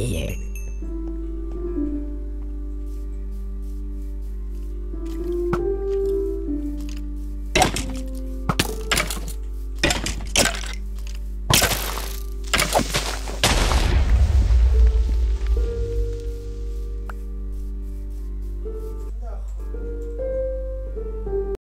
Here.